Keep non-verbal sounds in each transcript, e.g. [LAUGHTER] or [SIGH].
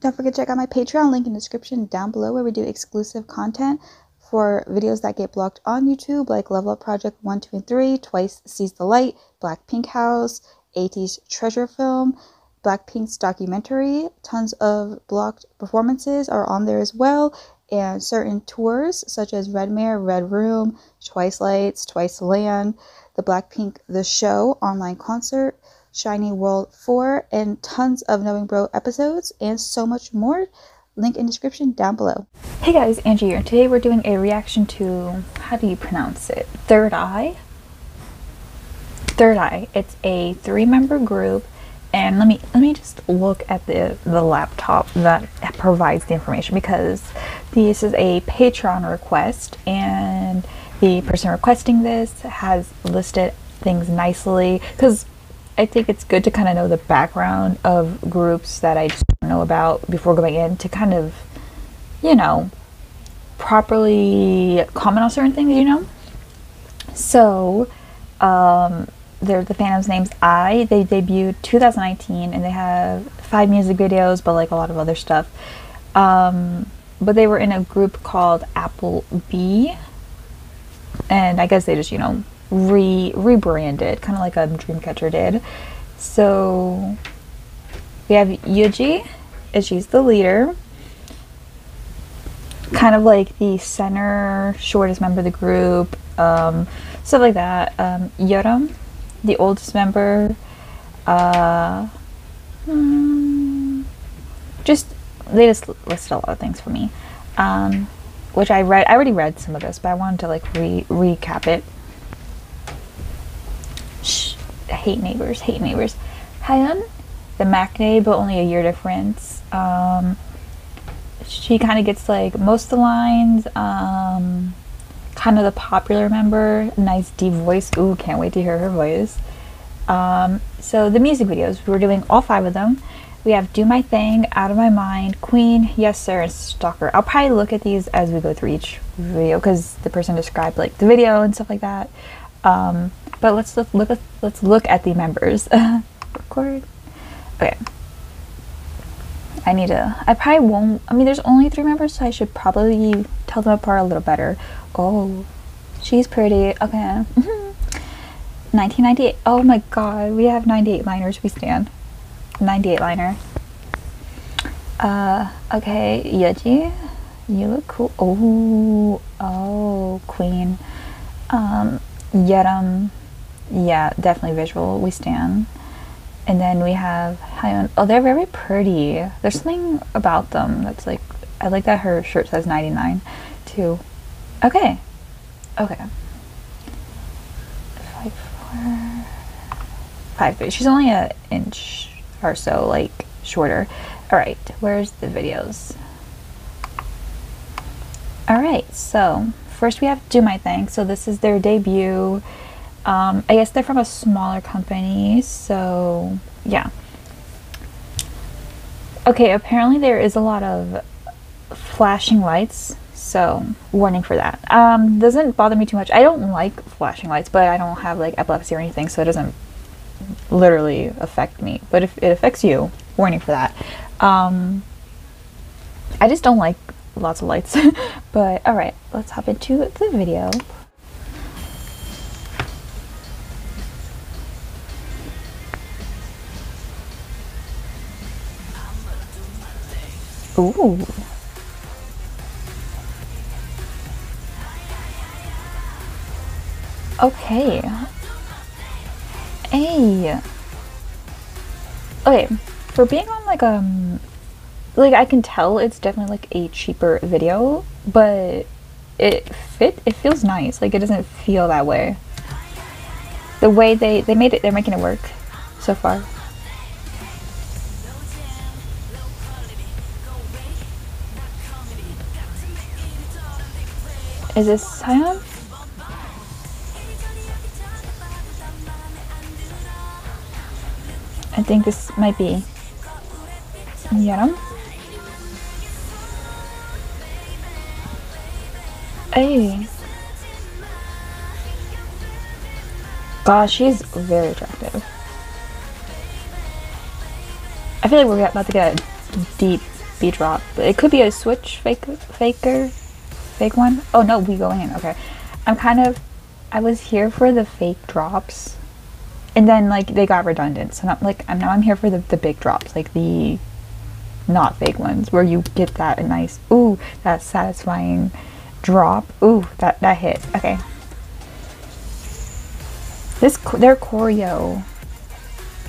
Don't forget to check out my Patreon link in the description down below where we do exclusive content for videos that get blocked on YouTube, like Level Up Project 1, 2, and 3, Twice Seize the Light, Blackpink House, ATEEZ Treasure Film, Blackpink's documentary. Tons of blocked performances are on there as well, and certain tours such as Red Mare, Red Room, Twice Lights, Twice Land, the Blackpink The Show online concert, SHINee World 4, and tons of Knowing Bro episodes, and so much more. Link in description down below. Hey guys, Angie here. Today we're doing a reaction to, how do you pronounce it? Third Eye? Third Eye. It's a three-member group and let me let me just look at the the laptop that provides the information because this is a patreon request and the person requesting this has listed things nicely because i think it's good to kind of know the background of groups that i just don't know about before going in to kind of you know properly comment on certain things you know so um they're the Phantom's name's I. They debuted 2019 and they have five music videos, but like a lot of other stuff. Um, but they were in a group called Apple B, and I guess they just you know re rebranded, kind of like a Dreamcatcher did. So we have Yuji, and she's the leader. Kind of like the center, shortest member of the group, um, stuff like that. Um, Yoram, the oldest member. Uh, hmm, just they just listed a lot of things for me, um, which I read. I already read some of this, but I wanted to like re recap it. Hate neighbors, hate neighbors. Hyun, the maknae, but only a year difference. Um, she kind of gets like most of the lines. Um, kind of the popular member. Nice deep voice. Ooh, can't wait to hear her voice. Um, so the music videos, we're doing all five of them. We have Do My Thing, Out of My Mind, Queen, Yes Sir, and Stalker. I'll probably look at these as we go through each video because the person described like the video and stuff like that. Um, but let's look, look at, let's look at the members. [LAUGHS] Record. Okay. I need to. I probably won't. I mean, there's only three members, so I should probably tell them apart a little better. Oh, she's pretty. Okay. [LAUGHS] 1998. Oh my god, we have 98 liners. We stand. 98 liner. Uh, okay, Yeji, you look cool. Oh, oh, Queen. Um, Yeram, yeah, definitely visual. We stand. And then we have Hyun. Oh, they're very pretty. There's something about them that's like, I like that her shirt says 99 too. Okay. Okay. Five, four, five, three. She's only an inch or so, like, shorter. Alright, where's the videos? Alright, so first we have Do My Thing. So this is their debut. Um, I guess they're from a smaller company, so yeah. Okay, apparently there is a lot of flashing lights so warning for that. Um doesn't bother me too much. I don't like flashing lights but i don't have like epilepsy or anything so it doesn't literally affect me. But if it affects you warning for that. Um i just don't like lots of lights [LAUGHS] but all right let's hop into the video Ooh. Okay. Hey. Okay, for being on like um like I can tell it's definitely like a cheaper video, but it fit it feels nice. Like it doesn't feel that way. The way they they made it they're making it work so far. Is this Sion? I think this might be Yaram. Hey. Gosh, she's very attractive. I feel like we're about to get a deep be drop, But it could be a switch fake faker fake one. Oh no, we go in. Okay. I'm kind of I was here for the fake drops. And then like they got redundant. So not like I'm now I'm here for the, the big drops, like the not fake ones where you get that nice ooh, that satisfying drop. Ooh, that that hit. Okay. This their choreo.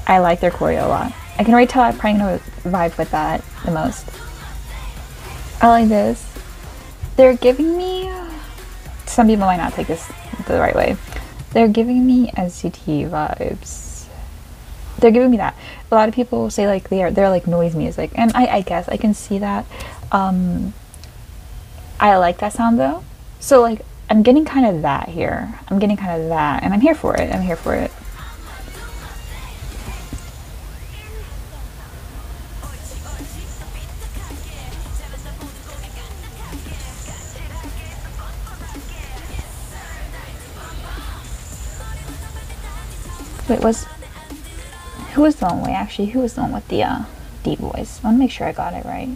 I like their choreo a lot. I can already tell I'm probably gonna vibe with that the most. I like this. They're giving me. Some people might not take this the right way. They're giving me NCT vibes. They're giving me that. A lot of people say like they are they're like noise music, and I, I guess I can see that. Um, I like that sound though. So like I'm getting kind of that here. I'm getting kind of that, and I'm here for it. I'm here for it. Wait, was who was the one? way actually, who was the one with the uh, deep voice? I want to make sure I got it right.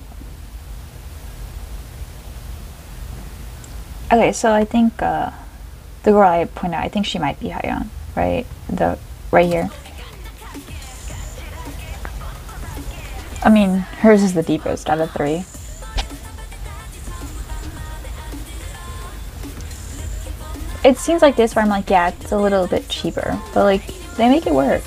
Okay, so I think uh, the girl I pointed out, I think she might be Hayeon, right? The right here. I mean, hers is the deepest out of three. It seems like this where I'm like, yeah, it's a little bit cheaper, but like they make it work.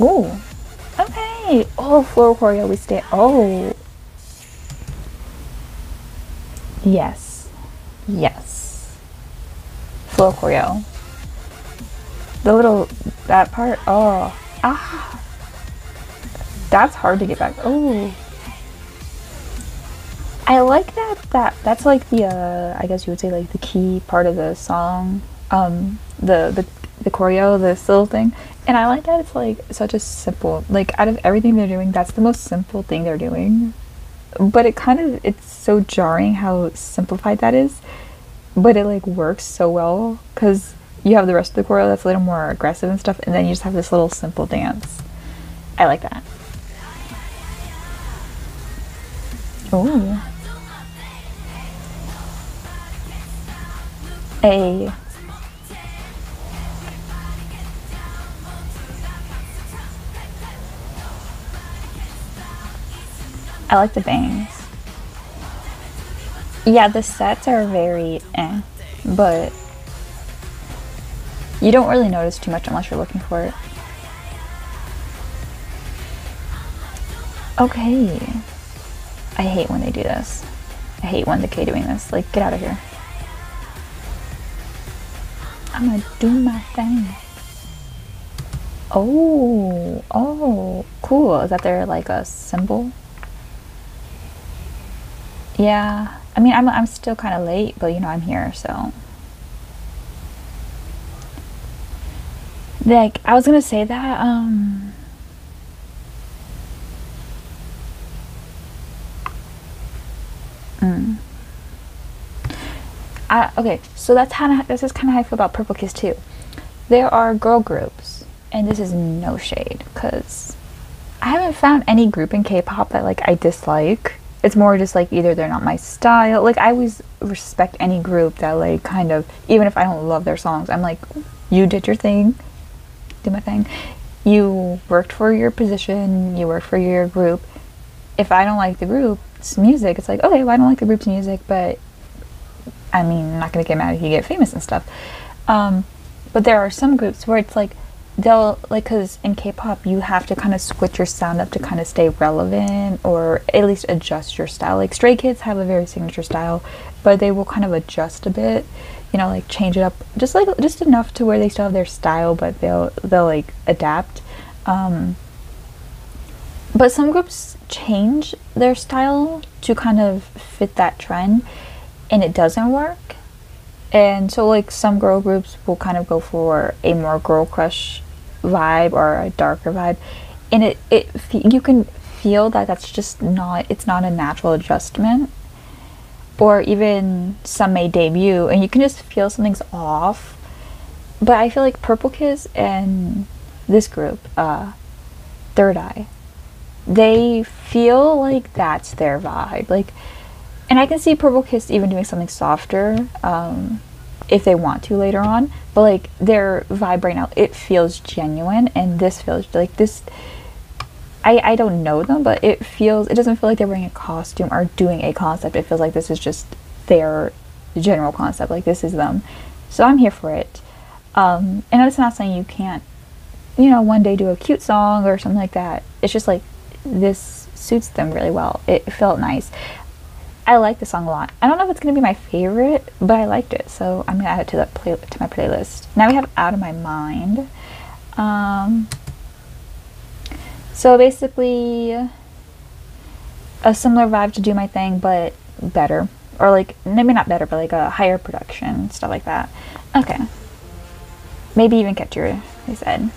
Ooh. Okay. Oh, floor choreo we stay. Oh. Yes. Yes. Floor choreo the little that part oh. Ah. That's hard to get back oh i like that that that's like the uh i guess you would say like the key part of the song um the the the choreo this little thing. And i like that it's like such a simple like out of everything they're doing that's the most simple thing they're doing. But it kind of it's so jarring how simplified that is. But it like works so well because you have the rest of the choreo that's a little more aggressive and stuff, and then you just have this little simple dance. I like that. Oh. A. I like the bangs. Yeah, the sets are very eh, but you don't really notice too much unless you're looking for it. Okay. I hate when they do this. I hate when the K doing this. Like, get out of here. I'm gonna do my thing. Oh, oh, cool. Is that their like a symbol? Yeah. I mean, I'm, I'm still kind of late, but you know, I'm here, so. Like I was gonna say that um mm. I, okay so that's of this is kind of how I feel about Purple Kiss too. There are girl groups and this is no shade because I haven't found any group in K-pop that like I dislike. It's more just like either they're not my style. Like I always respect any group that like kind of even if I don't love their songs I'm like you did your thing do my thing. You worked for your position, you worked for your group. If I don't like the group's music, it's like, okay, well, I don't like the group's music, but I mean, I'm not gonna get mad if you get famous and stuff. Um, but there are some groups where it's like, they'll like because in k-pop you have to kind of switch your sound up to kind of stay relevant or at least adjust your style like stray kids have a very signature style but they will kind of adjust a bit you know like change it up just like just enough to where they still have their style but they'll they'll like adapt. Um, but some groups change their style to kind of fit that trend and it doesn't work. And so like some girl groups will kind of go for a more girl crush vibe or a darker vibe. And it, it you can feel that that's just not it's not a natural adjustment or even some may debut and you can just feel something's off. But i feel like purple kiss and this group uh third eye they feel like that's their vibe. Like and i can see purple kiss even doing something softer um if they want to later on. But like their vibe right now it feels genuine and this feels like this I, I don't know them, but it feels it doesn't feel like they're wearing a costume or doing a concept. It feels like this is just their general concept. Like this is them. So I'm here for it. Um, and it's not saying you can't, you know, one day do a cute song or something like that. It's just like this suits them really well. It felt nice. I like the song a lot. I don't know if it's gonna be my favorite, but I liked it, so I'm gonna add it to that play to my playlist. Now we have "Out of My Mind." Um, so basically, a similar vibe to Do My Thing, but better. Or like, maybe not better, but like a higher production, stuff like that. Okay. Maybe even catchier, they said.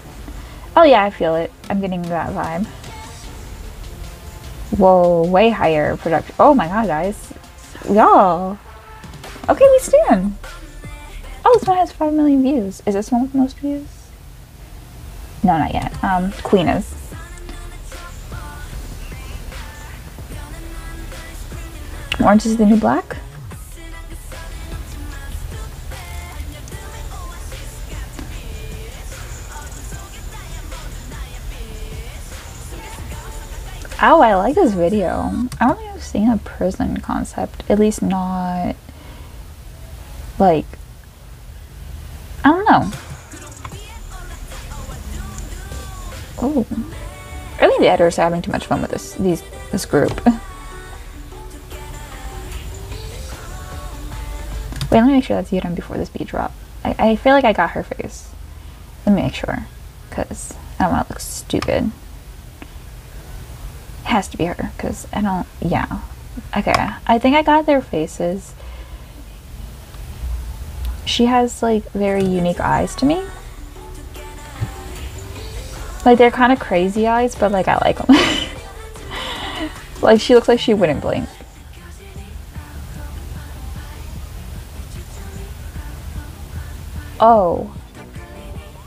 Oh yeah, I feel it. I'm getting that vibe. Whoa, way higher production. Oh my god, guys. Y'all. Okay, we stand. Oh, this one has 5 million views. Is this one with most views? No, not yet. Um, Queen is. Orange is the new black. Oh, I like this video. I don't think I've seen a prison concept. At least not like I don't know. Oh. I think the editors are having too much fun with this these this group. [LAUGHS] Wait, let me make sure that's Yuran before this beat drop. I, I feel like I got her face. Let me make sure. Because I don't want to look stupid. It has to be her. Because I don't... Yeah. Okay. I think I got their faces. She has, like, very unique eyes to me. Like, they're kind of crazy eyes, but, like, I like them. [LAUGHS] like, she looks like she wouldn't blink. Oh.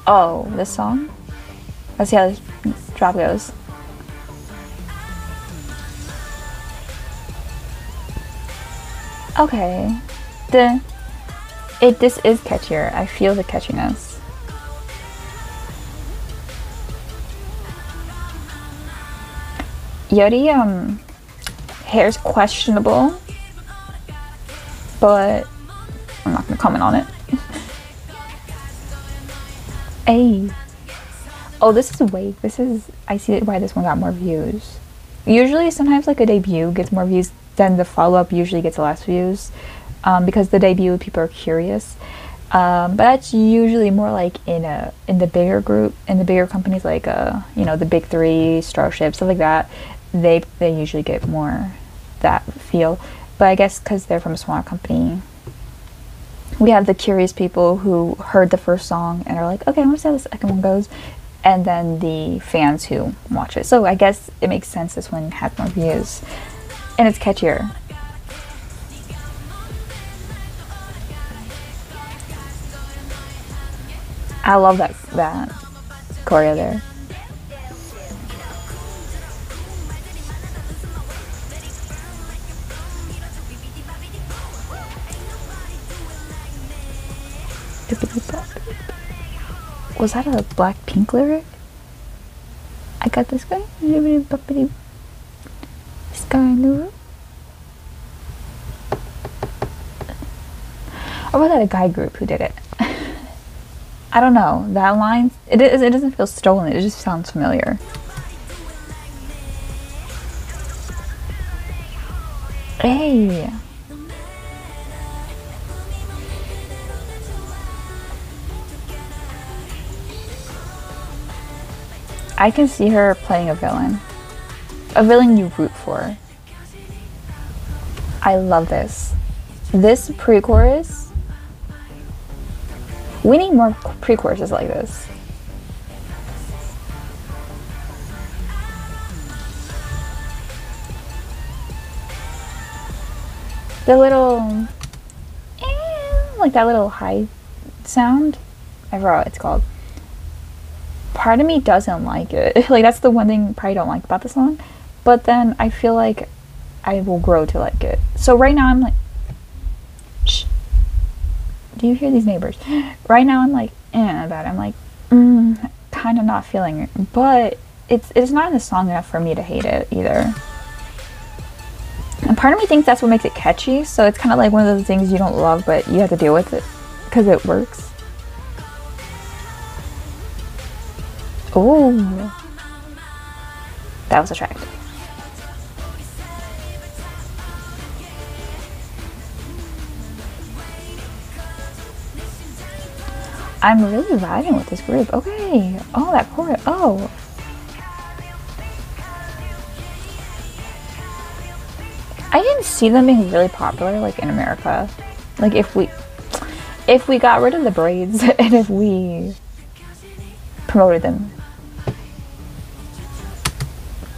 Oh, this song? Let's see how this drop goes. Okay. The it this is catchier. I feel the catchiness. Yodi um hair's questionable, but I'm not gonna comment on it. Hey. Oh, this is way. This is. I see why this one got more views. Usually, sometimes like a debut gets more views than the follow up usually gets less views, um, because the debut people are curious. Um, but that's usually more like in a in the bigger group in the bigger companies like uh you know the big three Starship stuff like that. They they usually get more that feel. But I guess because they're from a smaller company, we have the curious people who heard the first song and are like, okay, I want to see how the second one goes. And then the fans who watch it. So I guess it makes sense this one has more views. And it's catchier. I love that that choreo there. Was that a Blackpink lyric? I got this guy. Sky in the room. Or was that a guy group who did it? [LAUGHS] I don't know. That line, it, is, it doesn't feel stolen. It just sounds familiar. Hey. I can see her playing a villain. A villain you root for. I love this. This pre chorus. We need more pre choruses like this. The little. Eh, like that little high sound. I forgot what it's called. Part of me doesn't like it. [LAUGHS] like that's the one thing probably don't like about the song. But then I feel like I will grow to like it. So right now I'm like, shh. Do you hear these neighbors? [GASPS] Right now I'm like, eh, about it. I'm like, mm, kind of not feeling it. But it's it's not in the song enough for me to hate it either. And part of me thinks that's what makes it catchy. So it's kind of like one of those things you don't love, but you have to deal with it because it works. Oh, that was attractive. I'm really vibing with this group. Okay. Oh, that chorus. Oh. I didn't see them being really popular like in America. Like if we if we got rid of the braids [LAUGHS] and if we promoted them.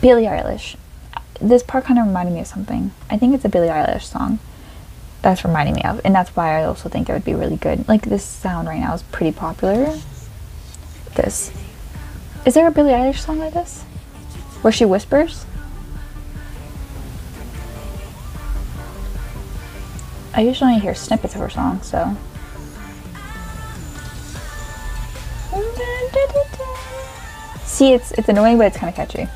Billie Eilish. This part kind of reminded me of something. I think it's a Billie Eilish song that's reminding me of. And that's why I also think it would be really good. Like this sound right now is pretty popular. This. Is there a Billie Eilish song like this? Where she whispers? I usually only hear snippets of her song, so. See, it's it's annoying, but it's kind of catchy.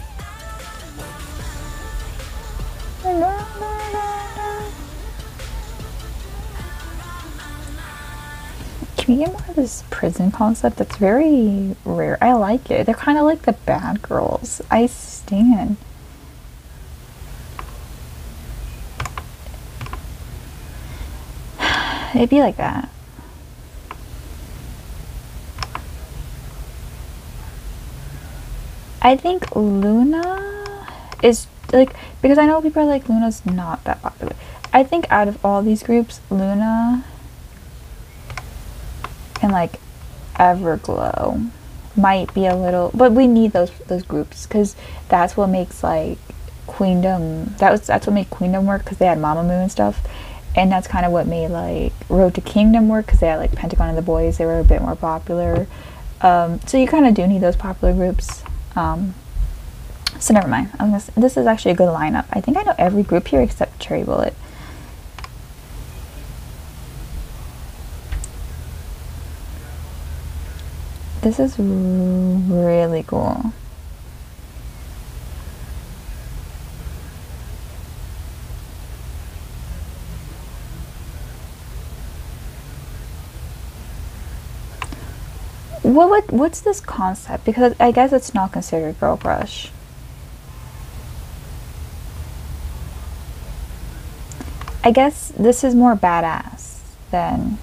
Of this prison concept? That's very rare. I like it. They're kind of like the bad girls. I stand. [SIGHS] It'd be like that. I think LOONA is like because I know people are like LOONA's not that popular. I think out of all these groups, LOONA and like Everglow might be a little, but we need those those groups because that's what makes like Queendom. That was that's what made Queendom work because they had Mama Mamamoo and stuff, and that's kind of what made like Road to Kingdom work because they had like Pentagon and the Boyz. They were a bit more popular. Um, so you kind of do need those popular groups. Um, so never mind. Gonna, this is actually a good lineup. I think I know every group here except Cherry Bullet. This is really cool. What, what what's this concept? Because I guess it's not considered girl crush. I guess this is more badass than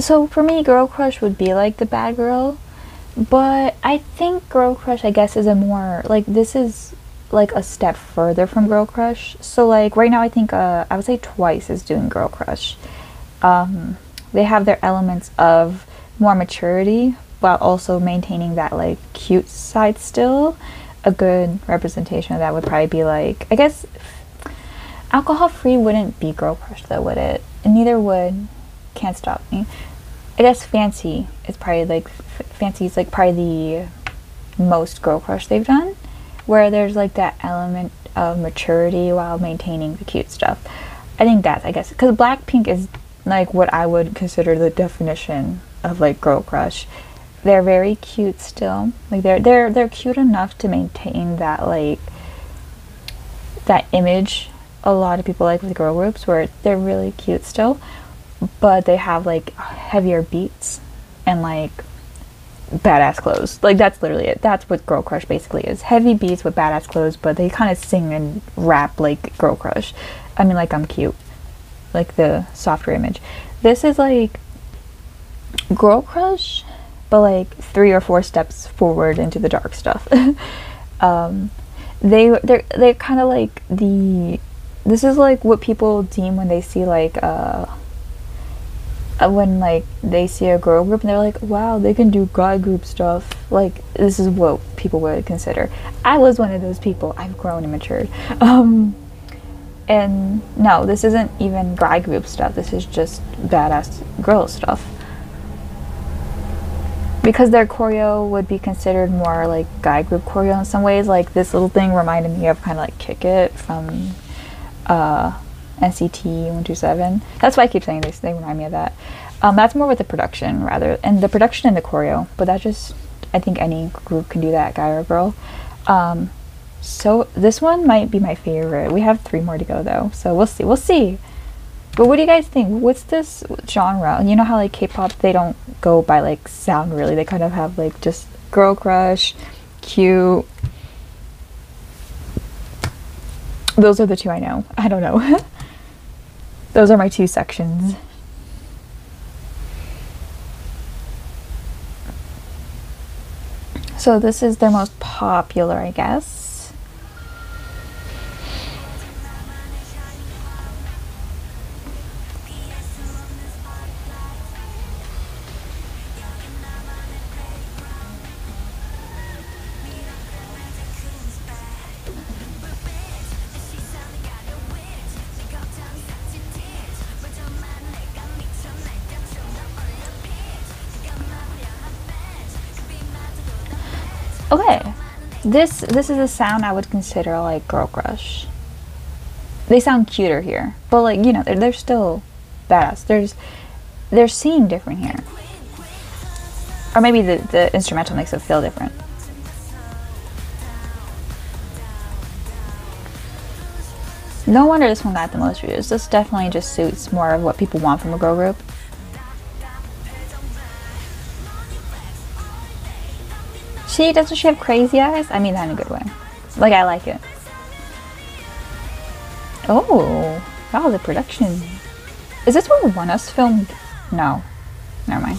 so for me, Girl Crush would be like the bad girl, but I think Girl Crush, I guess, is a more like this is like a step further from Girl Crush. So like right now, I think uh, I would say Twice is doing Girl Crush. Um, they have their elements of more maturity while also maintaining that like cute side still. A good representation of that would probably be like I guess alcohol free wouldn't be Girl Crush though, would it? And neither would Can't Stop Me. I guess Fancy is probably like Fancy is like probably the most girl crush they've done, where there's like that element of maturity while maintaining the cute stuff. I think that's I guess because Blackpink is like what I would consider the definition of like girl crush. They're very cute still. Like they're they're they're cute enough to maintain that like that image a lot of people like with girl groups where they're really cute still but they have like heavier beats and like badass clothes. Like that's literally it. That's what Girl Crush basically is. Heavy beats with badass clothes, but they kind of sing and rap like Girl Crush. I mean like I'm cute. Like the softer image. This is like Girl Crush, but like three or four steps forward into the dark stuff. [LAUGHS] um, they they're they're kind of like the this is like what people deem when they see like uh, when like they see a girl group and they're like, wow, they can do guy group stuff. Like this is what people would consider. I was one of those people. I've grown and matured. [LAUGHS] Um, and no, this isn't even guy group stuff. This is just badass girl stuff. Because their choreo would be considered more like guy group choreo in some ways. Like this little thing reminded me of kind of like Kick It from uh, NCT 127. That's why I keep saying this. They remind me of that. Um, that's more with the production rather, and the production and the choreo. But that just, I think any group can do that, guy or girl. Um, so this one might be my favorite. We have three more to go though, so we'll see. We'll see. But what do you guys think? What's this genre? And you know how like K-pop, they don't go by like sound really. They kind of have like just girl crush, cute. Those are the two I know. [LAUGHS] I don't know. [LAUGHS] Those are my two sections. So this is their most popular, I guess. Okay, this this is a sound I would consider like girl crush. They sound cuter here, but like you know they're they're still badass. There's they're seeing different here, or maybe the the instrumental makes it feel different. No wonder this one got the most views. This definitely just suits more of what people want from a girl group. She doesn't she have crazy eyes? I mean that in a good way. Like I like it. Oh, wow, the production. Is this where ONEUS filmed? No. Never mind.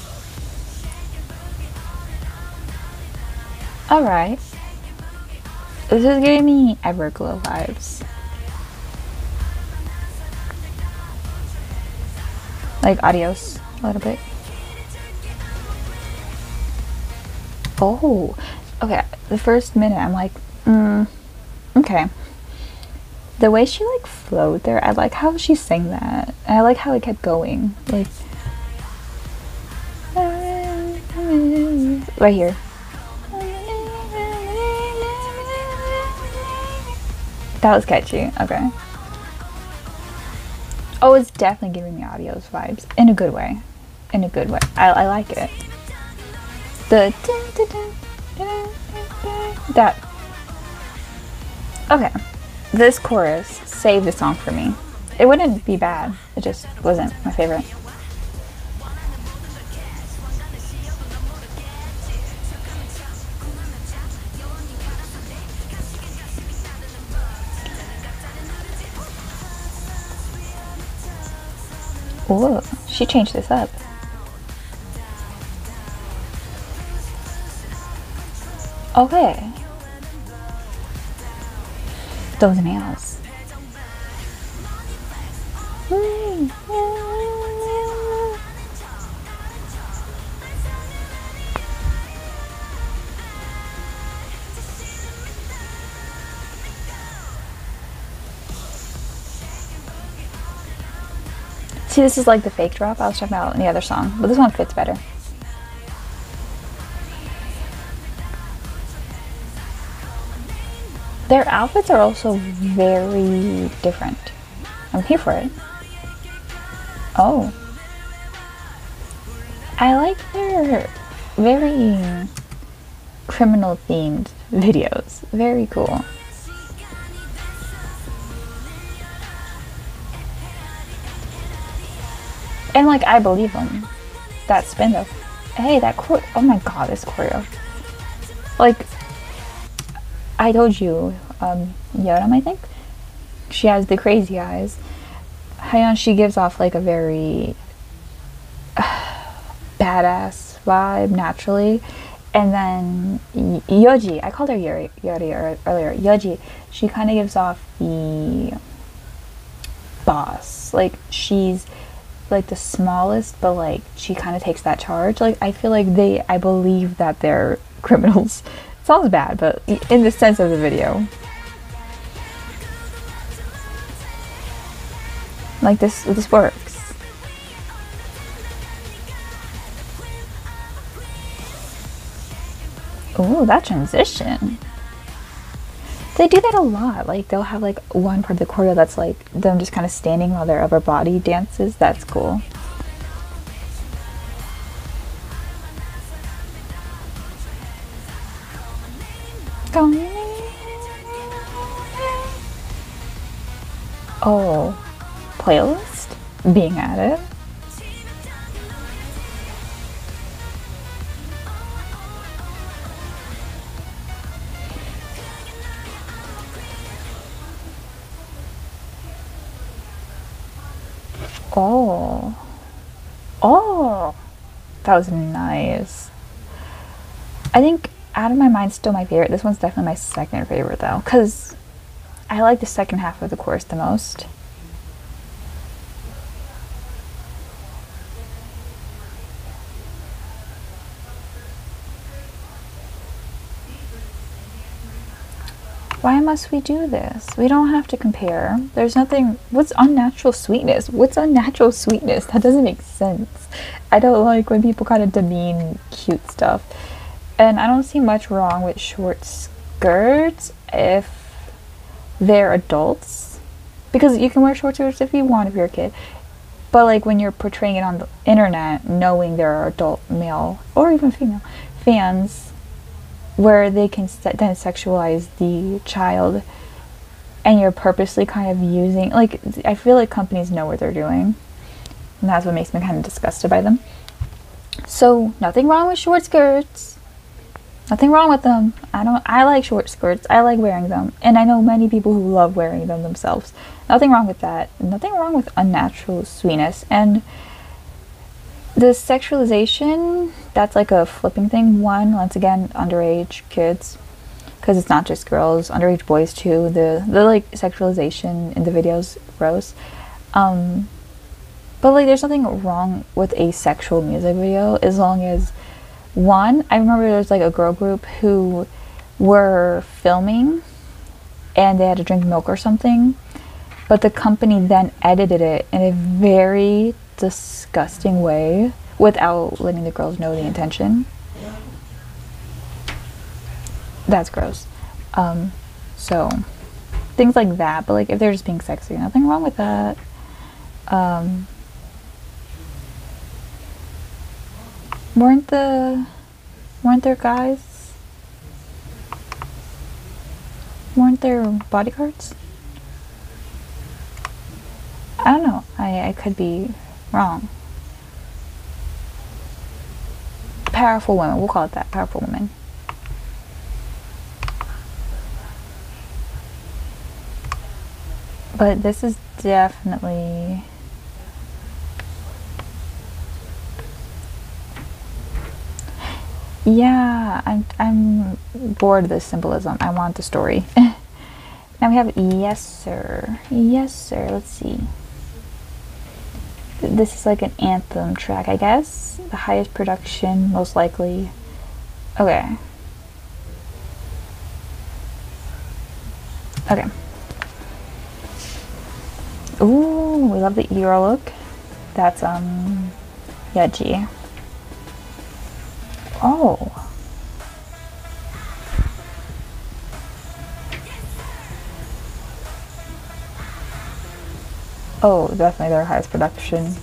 Alright. This is giving me Everglow vibes. Like adios a little bit. Oh, okay. The first minute, I'm like, mm, okay. The way she like flowed there, I like how she sang that. And I like how it kept going. Like, right here. That was catchy. Okay. Oh, it's definitely giving me adios vibes in a good way. In a good way. I, I like it. The that. Okay, this chorus saved the song for me. It wouldn't be bad. It just wasn't my favorite. Whoa, she changed this up. Okay. Those nails. See, this is like the fake drop I was talking about in the other song, but this one fits better. Their outfits are also very different. I'm here for it. Oh. I like their very criminal themed videos. Very cool. And like I believe them. That spin though. Hey, that choreo. Oh my god, this choreo. Like I told you, um, Yeram, I think, she has the crazy eyes. Hayeon, she gives off like a very uh, [SIGHS] badass vibe naturally. And then Yoji, I called her Yuri, Yuri earlier. Yoji, she kind of gives off the boss. Like she's like the smallest, but like she kind of takes that charge. Like I feel like they, I believe that they're [LAUGHS] criminals. Sounds bad, but in the sense of the video. Like this, this works. Oh, that transition. They do that a lot. Like they'll have like one part of the choreo that's like them just kind of standing while their upper body dances. That's cool. Oh, playlist being added. Oh. Oh. That was nice. I think out of my mind still my favorite. This one's definitely my second favorite though cuz I like the second half of the chorus the most. Why must we do this? We don't have to compare. There's nothing. What's unnatural sweetness? What's unnatural sweetness? That doesn't make sense. I don't like when people kind of demean cute stuff. And I don't see much wrong with short skirts if they're adults. Because you can wear short skirts if you want if you're a kid. But like when you're portraying it on the internet, knowing there are adult male or even female fans, where they can then sexualize the child and you're purposely kind of using like i feel like companies know what they're doing and that's what makes me kind of disgusted by them so nothing wrong with short skirts nothing wrong with them. I don't i like short skirts. I like wearing them. And i know many people who love wearing them themselves. Nothing wrong with that. Nothing wrong with unnatural sweetness. And the sexualization that's like a flipping thing. One once again underage kids. Because it's not just girls. Underage boys too. The the like sexualization in the videos gross. Um but like there's nothing wrong with a sexual music video as long as one i remember there's like a girl group who were filming and they had to drink milk or something but the company then edited it in a very disgusting way without letting the girls know the intention. That's gross. Um, so things like that, but like if they're just being sexy, nothing wrong with that. Um, weren't the weren't there guys? Weren't there bodyguards? I don't know. I, I could be wrong. Powerful women. We'll call it that. Powerful women. But this is definitely Yeah, I'm I'm bored of this symbolism. I want the story. [LAUGHS] now we have yes sir. Yes sir. Let's see this is like an anthem track, I guess. The highest production, most likely. Okay. Okay. Ooh, we love the ear look. That's, um, Yeji. Oh. Oh, definitely their highest production.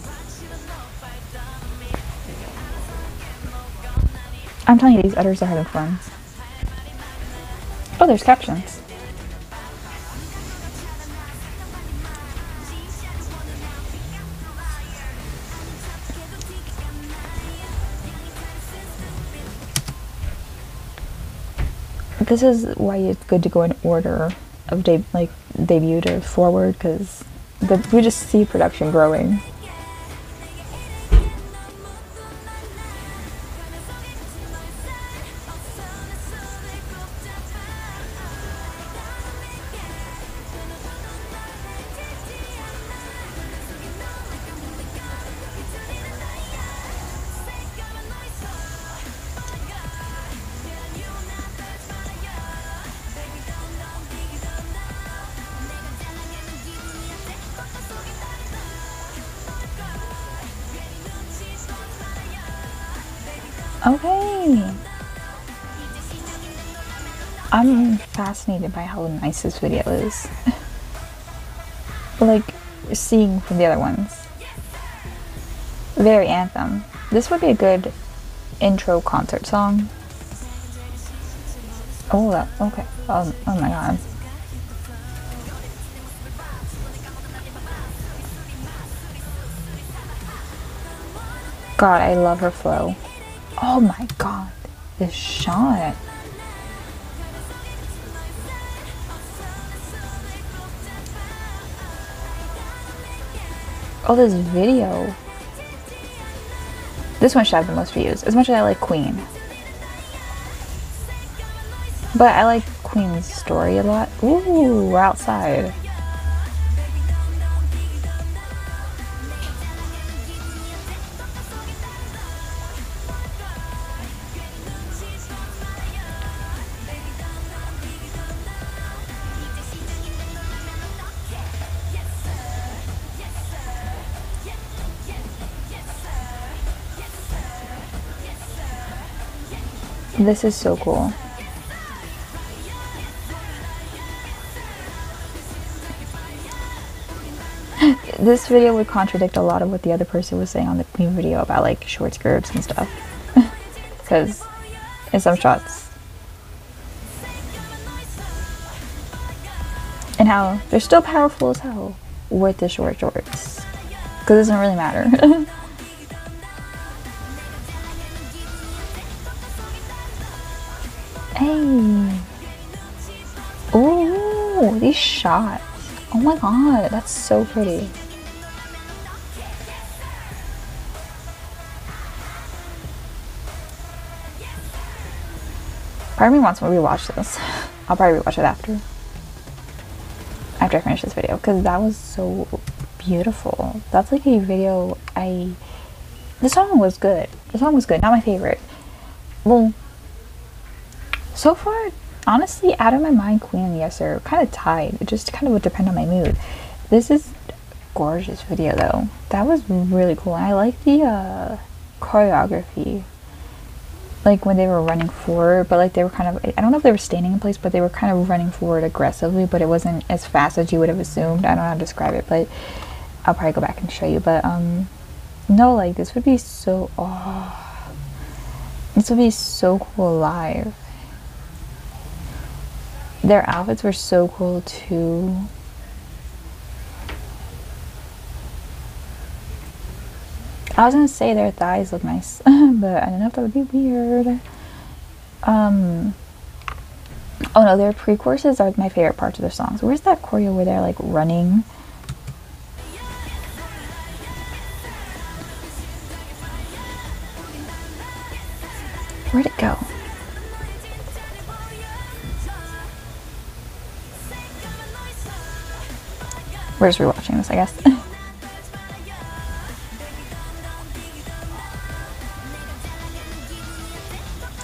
I'm telling you, these editors are having fun. Oh, there's captions. This is why it's good to go in order of de like debut to forward because we just see production growing. Okay. I'm fascinated by how nice this video is. [LAUGHS] like, seeing from the other ones. Very anthem. This would be a good intro concert song. Oh, that, okay. Oh, oh my god. God, I love her flow. Oh my god, this shot. Oh, this video. This one should have the most views, as much as I like Queen. But I like Queen's story a lot. Ooh, we're outside. This is so cool. [LAUGHS] this video would contradict a lot of what the other person was saying on the Queen video about like short skirts and stuff. [LAUGHS] Because in some shots. And how they're still powerful as hell with the short shorts. Because it doesn't really matter. [LAUGHS] Hey. Ooh, these shots. Oh my god, that's so pretty. Part of me wants to rewatch this. I'll probably rewatch it after. After I finish this video, because that was so beautiful. That's like a video I... The song was good. The song was good. Not my favorite. Well, so far, honestly, out of my mind, Queen and Yessir kind of tied. It just kind of would depend on my mood. This is gorgeous video though. That was really cool. And I like the uh, choreography. Like when they were running forward, but like they were kind of, I don't know if they were standing in place, but they were kind of running forward aggressively, but it wasn't as fast as you would have assumed. I don't know how to describe it, but I'll probably go back and show you. But um, no, like this would be so, oh, this would be so cool live their outfits were so cool too. I was gonna say their thighs look nice, [LAUGHS] but I don't know if that would be weird. Um, oh no, their pre-choruses are my favorite parts of their songs. Where's that choreo where they're like running? Where'd it go? We're just rewatching this, I guess. [LAUGHS]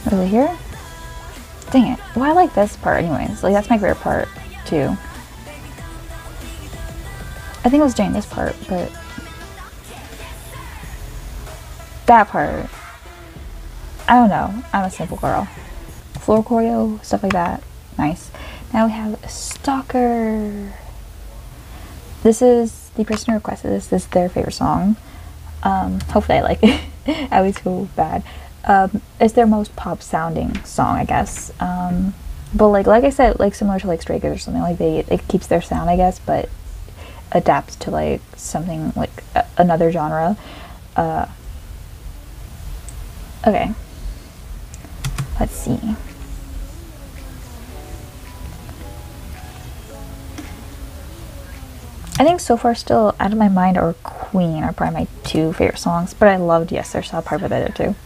Was it here? Dang it. Well, I like this part anyways. Like, that's my favorite part, too. I think it was during this part, but... That part. I don't know. I'm a simple girl. Floor choreo, stuff like that. Nice. Now we have a Stalker. This is the person who requested this. This is their favorite song. Um, hopefully I like it. [LAUGHS] I always feel bad. Um, it's their most pop sounding song, I guess. Um, but like like I said, like similar to like Stray Kids or something, like they it keeps their sound, I guess, but adapts to like something like a- another genre. Uh, okay. Let's see. I think so far still out of my mind or Queen are probably my two favorite songs, but I loved Yes There's a part of it too.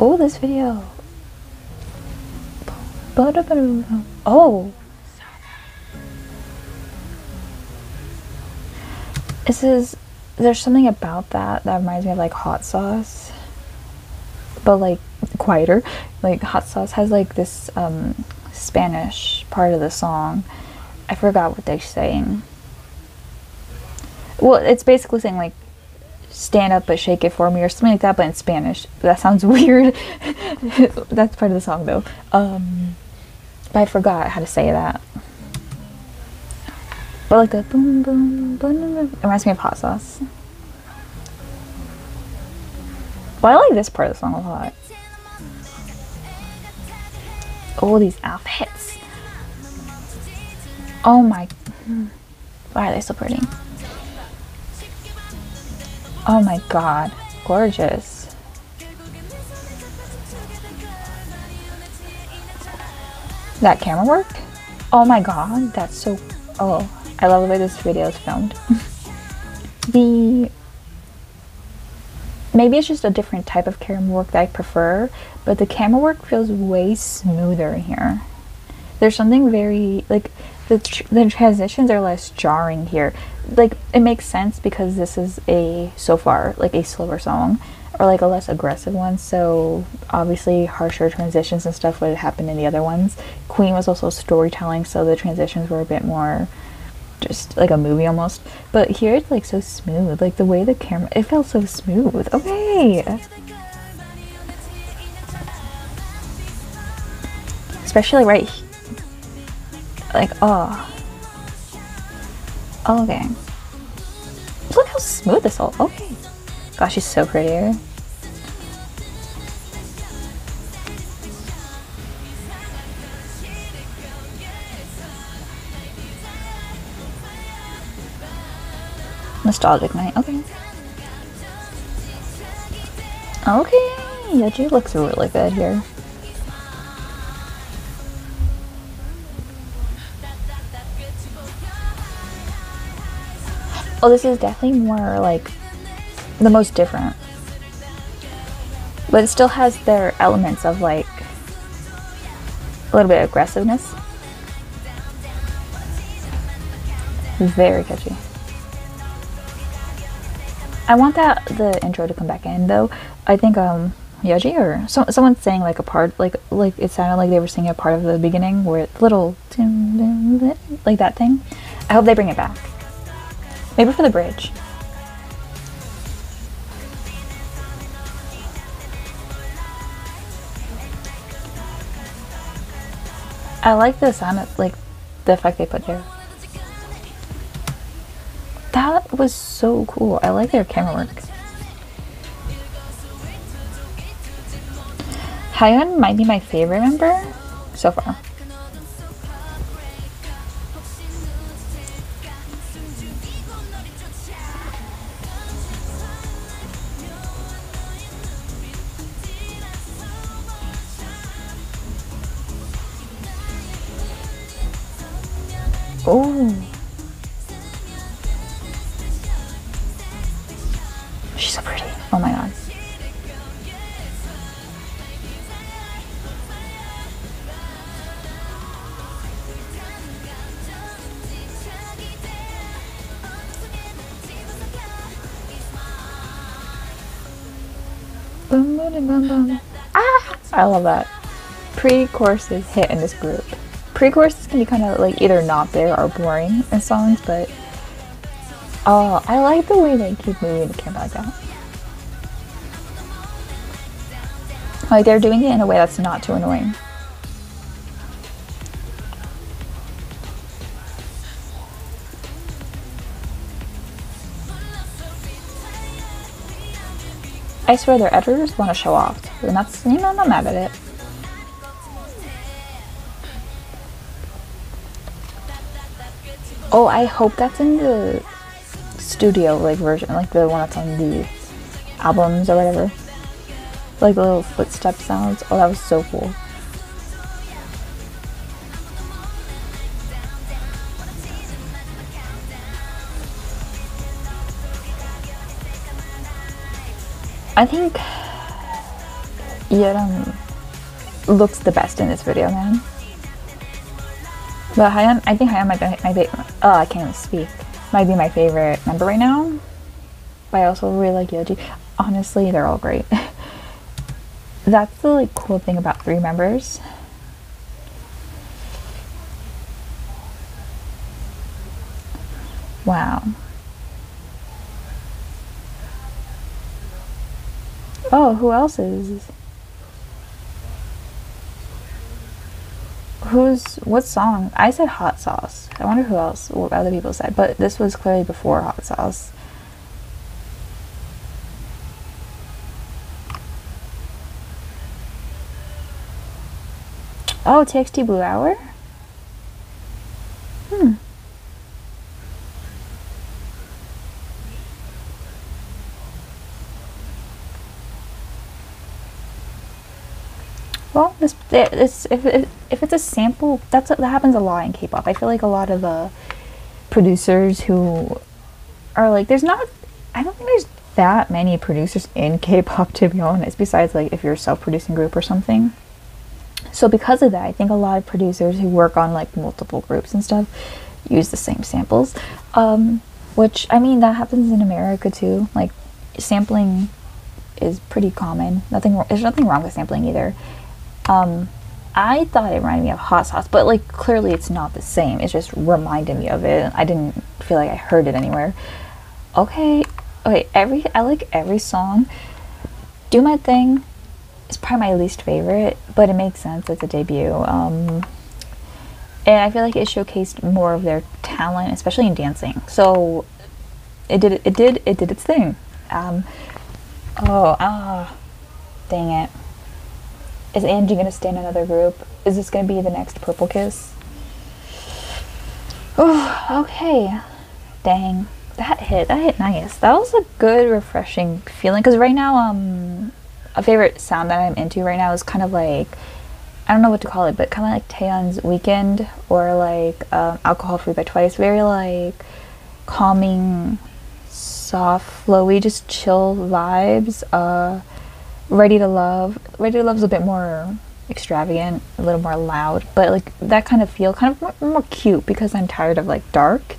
Oh, this video. Oh. This is, there's something about that that reminds me of like hot sauce. But like quieter. Like Hot Sauce has like this um, Spanish part of the song. I forgot what they're saying. Well, it's basically saying like stand up but shake it for me or something like that but in spanish that sounds [LAUGHS] weird that's part of the song though um but i forgot how to say that but like the boom boom boom, boom reminds me of hot sauce but i like this part of the song a lot all these outfits oh my why are they so pretty Oh my god, gorgeous. That camera work? Oh my god, that's so. Oh, I love the way this video is filmed. [LAUGHS] the. Maybe it's just a different type of camera work that I prefer, but the camera work feels way smoother here. There's something very. Like, the, tr the transitions are less jarring here. Like it makes sense because this is a so far like a slower song or like a less aggressive one. So obviously harsher transitions and stuff would happen in the other ones. Queen was also storytelling, so the transitions were a bit more just like a movie almost. But here it's like so smooth. Like the way the camera it felt so smooth. Okay. Especially right like, oh. Okay. Look how smooth this all. Okay. Gosh, she's so pretty. Nostalgic night. Okay. Okay. Yeji looks really good here. Oh, this is definitely more like the most different. But it still has their elements of like a little bit of aggressiveness. Very catchy. I want that the intro to come back in though. I think um Yaji or so, someone saying like a part like like it sounded like they were singing a part of the beginning where it's little like that thing. I hope they bring it back. Maybe for the bridge. I like the sound of, like, the effect they put here. That was so cool. I like their camera work. Haeun might be my favorite member so far. Oh. Boom, boom. Ah! I love that. Pre-choruses hit in this group pre-choruses can be kind of like either not there or boring in songs, but oh, I like the way they keep moving the camera like that. Like they're doing it in a way that's not too annoying. I swear their editors want to show off, and that's, you know, I'm not mad at it. Oh, I hope that's in the studio like version, like the one that's on the albums or whatever. Like the little footstep sounds. Oh, that was so cool. I think Yeram looks the best in this video, man. But Haeun, I think Haeun might be my favorite. Oh, I can't speak. Might be my favorite member right now. But I also really like Yeji. Honestly, they're all great. [LAUGHS] That's the like cool thing about three members. Wow. Oh, who else is? Who's what song? I said hot sauce. I wonder who else, what other people said, but this was clearly before hot sauce. Oh, TXT Blue Hour? Hmm. Well, it's if if it's a sample, that's that happens a lot in K-pop. I feel like a lot of uh, producers who are like, there's not, I don't think there's that many producers in K-pop [LAUGHS] to be honest. Besides, like if you're a self-producing group or something. So because of that, I think a lot of producers who work on like multiple groups and stuff use the same samples. Um, which I mean that happens in America too. Like sampling is pretty common. Nothing there's nothing wrong with sampling either. Um, I thought it reminded me of hot sauce, but like clearly it's not the same. It just reminded me of it. I didn't feel like I heard it anywhere. Okay, okay. Every I like every song. Do my thing is probably my least favorite, but it makes sense. It's a debut. Um, and I feel like it showcased more of their talent, especially in dancing. So it did it did it did its thing. Um, oh ah, dang it. Is Angie gonna stay in another group? Is this gonna be the next Purple Kiss? Oh, okay. Dang, that hit. That hit nice. That was a good, refreshing feeling. Cause right now, um, a favorite sound that I'm into right now is kind of like I don't know what to call it, but kind of like Taeyeon's Weekend or like um, Alcohol Free by Twice. Very like calming, soft, flowy, just chill vibes. Uh, Ready to Love. Ready to Love is a bit more extravagant, a little more loud, but like that kind of feel, kind of more, more cute because I'm tired of like dark.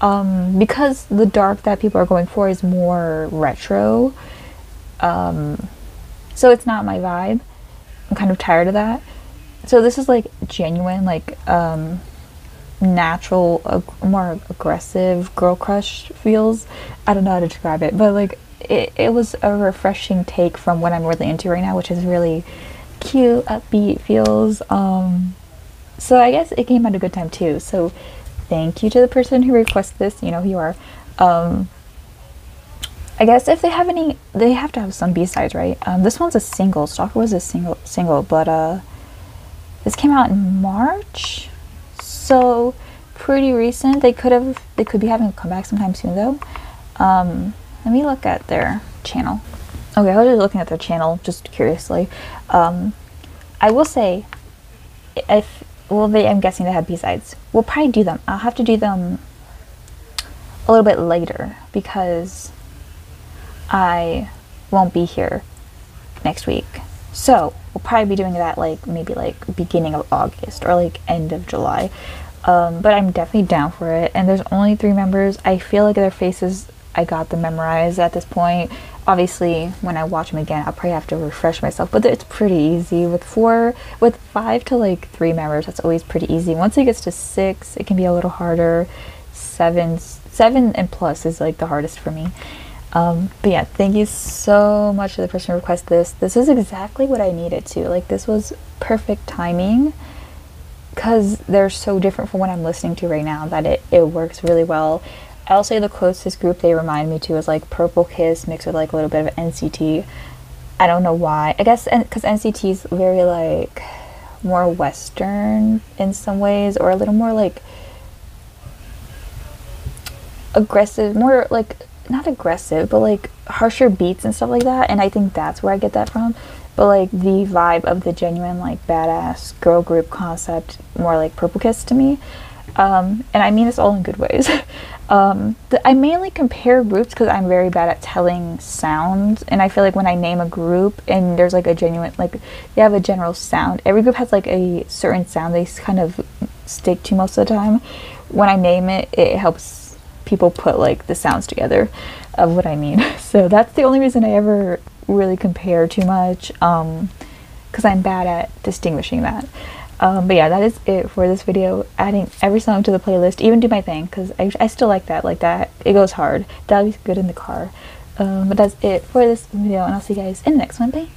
Um, because the dark that people are going for is more retro. Um, so it's not my vibe. I'm kind of tired of that. So this is like genuine, like um, natural, uh, more aggressive girl crush feels. I don't know how to describe it, but like it, it was a refreshing take from what I'm really into right now, which is really cute, upbeat feels. Um, so I guess it came at a good time too. So thank you to the person who requested this. You know who you are. Um, I guess if they have any, they have to have some B sides, right? Um, this one's a single. Stalker was a single, single, but uh, this came out in March, so pretty recent. They could have, they could be having a comeback sometime soon though. Um, let me look at their channel. Okay, I was just looking at their channel just curiously. Um, I will say, if well, they I'm guessing they have B sides. We'll probably do them. I'll have to do them a little bit later because I won't be here next week. So we'll probably be doing that like maybe like beginning of August or like end of July. Um, but I'm definitely down for it. And there's only three members. I feel like their faces, I got them memorized at this point. Obviously, when I watch them again, I'll probably have to refresh myself. But it's pretty easy with four, with five to like three members. That's always pretty easy. Once it gets to six, it can be a little harder. Seven, seven and plus is like the hardest for me. Um, but yeah, thank you so much to the person who requested this. This is exactly what I needed to. Like, this was perfect timing because they're so different from what I'm listening to right now that it, it works really well. I'll say the closest group they remind me to is like Purple Kiss mixed with like a little bit of NCT. I don't know why. I guess because NCT is very like more Western in some ways, or a little more like aggressive, more like not aggressive, but like harsher beats and stuff like that. And I think that's where I get that from. But like the vibe of the genuine like badass girl group concept, more like Purple Kiss to me. Um, and I mean this all in good ways. [LAUGHS] um, I mainly compare groups because I'm very bad at telling sounds, and I feel like when I name a group and there's like a genuine like they have a general sound. Every group has like a certain sound they kind of stick to most of the time. When I name it, it helps people put like the sounds together of what I mean. [LAUGHS] So that's the only reason I ever really compare too much because um, I'm bad at distinguishing that. Um, but yeah, that is it for this video. Adding every song to the playlist, even do my thing, because I, I still like that. Like that, it goes hard. That'll be good in the car. Um, but that's it for this video, and I'll see you guys in the next one. Bye.